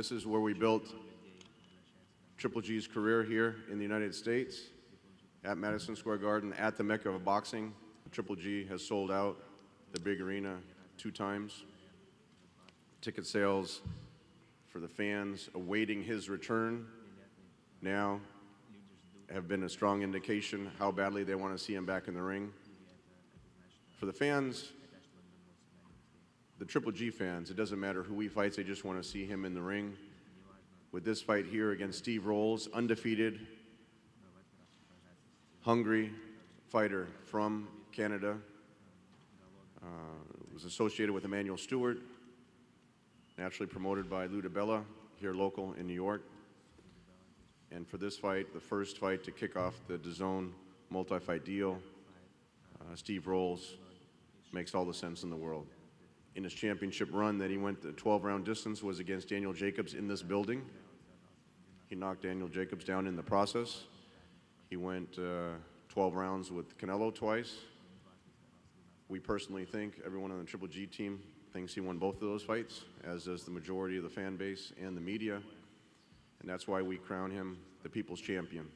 This is where we built Triple G's career here in the United States at Madison Square Garden, at the Mecca of boxing. Triple G has sold out the big arena two times. Ticket sales for the fans awaiting his return now have been a strong indication how badly they want to see him back in the ring. For the fans, the Triple G fans, it doesn't matter who he fights, they just want to see him in the ring. With this fight here against Steve Rolls, undefeated, hungry fighter from Canada, uh, was associated with Emanuel Steward, naturally promoted by Lou DiBella, here local in New York. And for this fight, the first fight to kick off the DAZN multi-fight deal, uh, Steve Rolls makes all the sense in the world. In his championship run that he went the 12-round distance was against Daniel Jacobs in this building. He knocked Daniel Jacobs down in the process. He went uh, 12 rounds with Canelo twice. We personally think, everyone on the Triple G team thinks he won both of those fights, as does the majority of the fan base and the media. And that's why we crown him the People's Champion.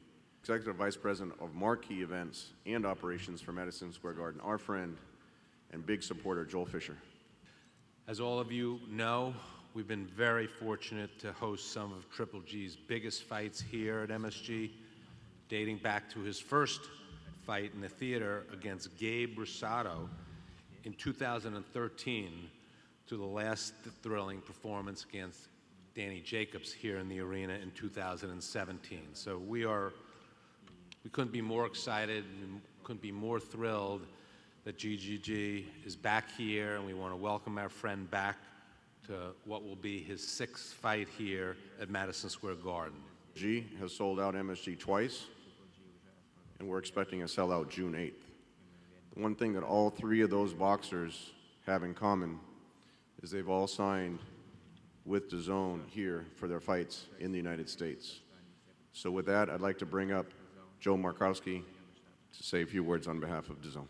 Executive Vice President of Marquee Events and Operations for Madison Square Garden, our friend and big supporter, Joel Fisher. As all of you know, we've been very fortunate to host some of Triple G's biggest fights here at MSG, dating back to his first fight in the theater against Gabe Rosado in 2013 to the last thrilling performance against Danny Jacobs here in the arena in 2017. So we are, we couldn't be more excited and couldn't be more thrilled that GGG is back here and we want to welcome our friend back to what will be his sixth fight here at Madison Square Garden. G has sold out MSG twice, and we're expecting a sellout June 8th. The one thing that all three of those boxers have in common is they've all signed with DAZN here for their fights in the United States. So with that, I'd like to bring up Joe Markowski to say a few words on behalf of DAZN.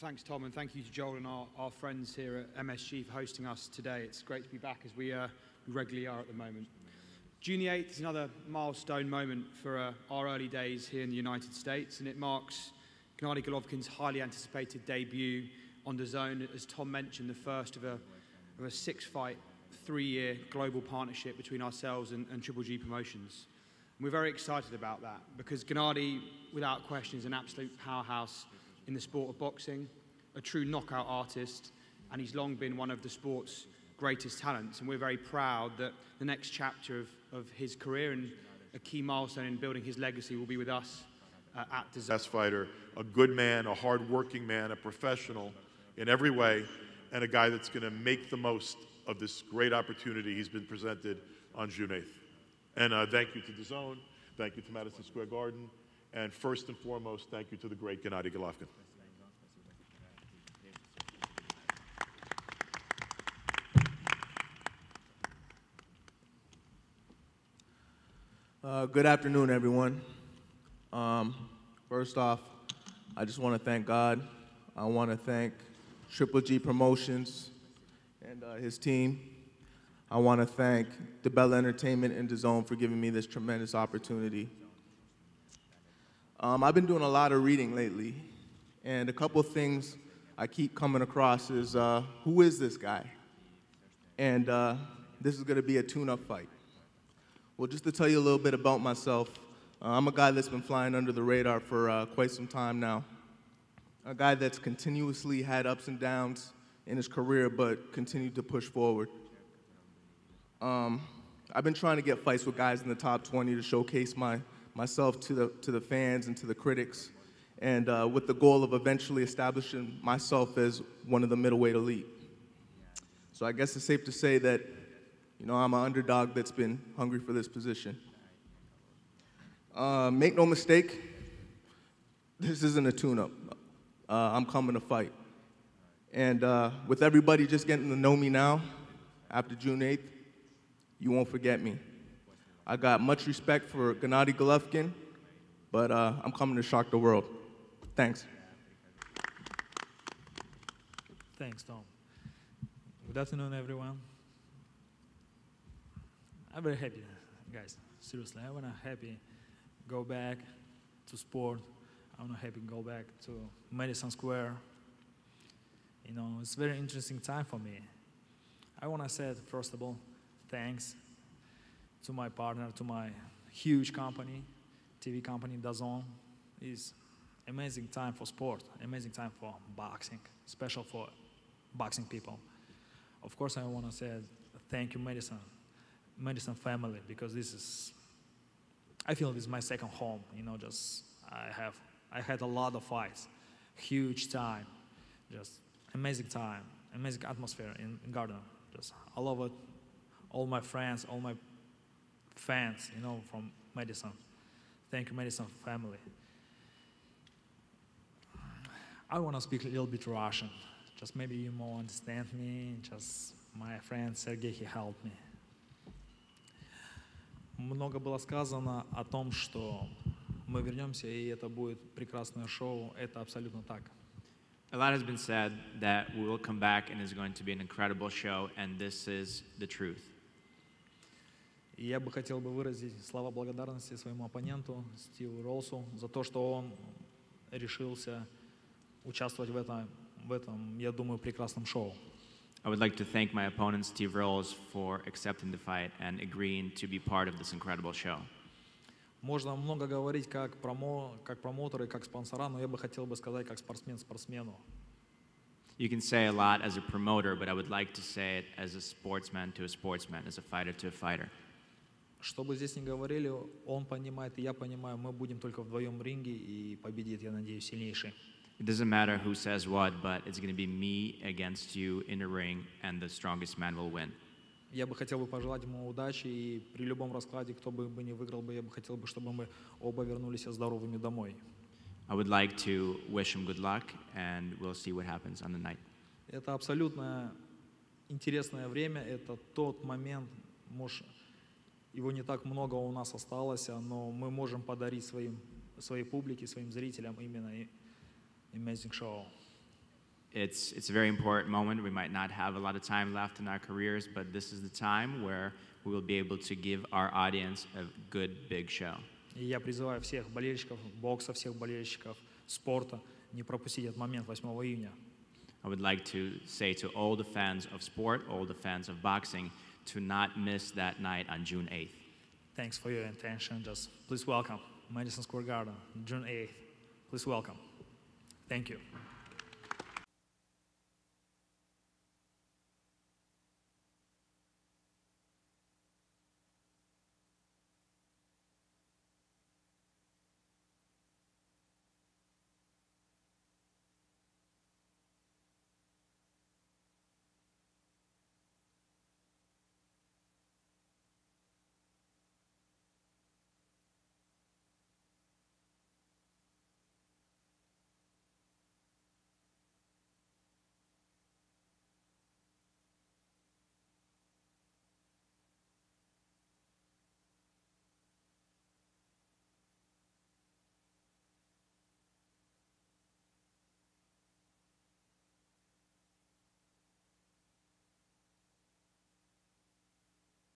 Thanks, Tom, and thank you to Joel and our, our friends here at MSG for hosting us today. It's great to be back as we, uh, regularly are at the moment. June 8th is another milestone moment for uh, our early days here in the United States, and it marks Gennady Golovkin's highly anticipated debut on DAZN, As Tom mentioned, the first of a, of a six-fight, three-year global partnership between ourselves and, and Triple G Promotions. And we're very excited about that because Gennady, without question, is an absolute powerhouse in the sport of boxing, a true knockout artist, and he's long been one of the sport's greatest talents. And we're very proud that the next chapter of, of his career and a key milestone in building his legacy will be with us uh, at DAZN. Best fighter, a good man, a hard-working man, a professional in every way, and a guy that's going to make the most of this great opportunity he's been presented on June 8th. And uh, thank you to DAZN. thank you to Madison Square Garden, and first and foremost, thank you to the great Gennady Golovkin. Uh, good afternoon, everyone. Um, first off, I just want to thank God. I want to thank Triple G Promotions and uh, his team. I want to thank DiBella Entertainment and DAZN for giving me this tremendous opportunity. Um, I've been doing a lot of reading lately, and a couple things I keep coming across is uh, who is this guy? And uh, this is going to be a tune-up fight. Well, just to tell you a little bit about myself, uh, I'm a guy that's been flying under the radar for uh, quite some time now. A guy that's continuously had ups and downs in his career, but continued to push forward. Um, I've been trying to get fights with guys in the top 20 to showcase my, myself to the, to the fans and to the critics, and uh, with the goal of eventually establishing myself as one of the middleweight elite. So I guess it's safe to say that you know, I'm an underdog that's been hungry for this position. Uh, make no mistake, this isn't a tune-up. Uh, I'm coming to fight. And uh, with everybody just getting to know me now, after June 8th, you won't forget me. I got much respect for Gennady Golovkin, but uh, I'm coming to shock the world. Thanks. Thanks, Tom. Good afternoon, everyone. I'm very happy, guys. Seriously, I wanna happy go back to sport. I wanna happy go back to Madison Square. You know, it's very interesting time for me. I wanna say first of all, thanks to my partner, to my huge company, TV company DAZN. Is amazing time for sport, amazing time for boxing, special for boxing people. Of course, I want to say thank you, Madison, Madison family, because this is, I feel this is my second home. You know, just I have, I had a lot of fights, huge time, just amazing time, amazing atmosphere in, in Garden. Just I love it. All my friends, all my fans, you know, from Madison. Thank you, Madison family. I want to speak a little bit Russian. Just maybe you more understand me. Just my friend Sergey, he helped me. Много было сказано о том, что мы вернемся, и это будет прекрасное шоу. Это абсолютно так. A lot has been said that we will come back and it's going to be an incredible show, and this is the truth. И я бы хотел бы выразить слова благодарности своему оппоненту Стиву Ролсу за то, что он решился участвовать в этом, в этом, я думаю, прекрасном шоу. I would like to thank my opponent, Steve Rolls, for accepting the fight and agreeing to be part of this incredible show. Можно много говорить как, промо, как промоутеры, как спонсора, но я бы хотел бы сказать как спортсмен спортсмену. You can say a lot as a promoter, but I would like to say it as a sportsman to a sportsman, as a fighter to a fighter. Что бы здесь ни говорили, он понимает, и я понимаю, мы будем только вдвоем в ринге, и победит, я надеюсь, сильнейший. It doesn't matter who says what, but it's going to be me against you in the ring, and the strongest man will win. Я бы хотел бы пожелать ему удачи, и при любом раскладе, кто бы бы не выиграл бы, я бы хотел бы, чтобы мы оба вернулись здоровыми домой. I would like to wish him good luck, and we'll see what happens on the night. Это абсолютно интересное время, это тот момент, может, его не так много у нас осталось, но мы можем подарить своим, своей публике, своим зрителям именно Amazing Show. It's, it's a very important moment. We might not have a lot of time left in our careers, but this is the time where we will be able to give our audience a good, big show. И я призываю всех болельщиков бокса, всех болельщиков спорта не пропустить этот момент 8 июня. I would like to say to all the fans of sport, all the fans of boxing, to not miss that night on June 8th. Thanks for your attention. Just please welcome Madison Square Garden, June 8th. Please welcome. Thank you.